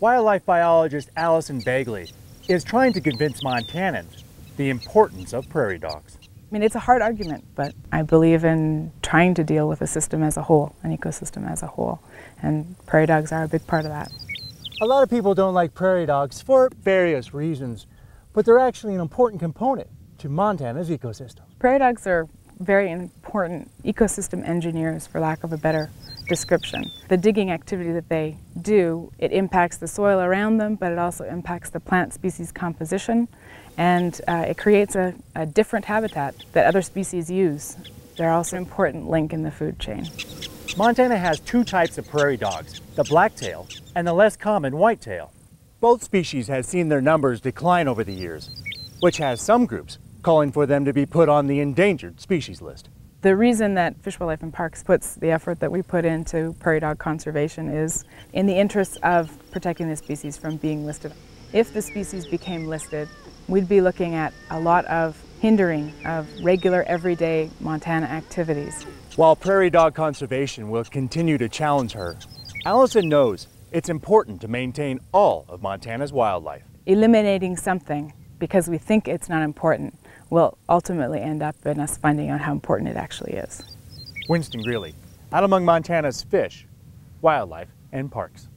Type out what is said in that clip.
Wildlife biologist Allison Bagley is trying to convince Montanans the importance of prairie dogs. I mean, it's a hard argument, but I believe in trying to deal with a system as a whole, an ecosystem as a whole, and prairie dogs are a big part of that. A lot of people don't like prairie dogs for various reasons, but they're actually an important component to Montana's ecosystem. Prairie dogs are very important ecosystem engineers, for lack of a better description. The digging activity that they do, it impacts the soil around them, but it also impacts the plant species composition, and uh, it creates a, a different habitat that other species use. They're also an important link in the food chain. Montana has two types of prairie dogs, the blacktail and the less common whitetail. Both species have seen their numbers decline over the years, which has some groups calling for them to be put on the endangered species list. The reason that Fish, Wildlife and Parks puts the effort that we put into prairie dog conservation is in the interest of protecting the species from being listed. If the species became listed, we'd be looking at a lot of hindering of regular everyday Montana activities. While prairie dog conservation will continue to challenge her, Allison knows it's important to maintain all of Montana's wildlife. Eliminating something because we think it's not important will ultimately end up in us finding out how important it actually is. Winston Greeley, out among Montana's fish, wildlife, and parks.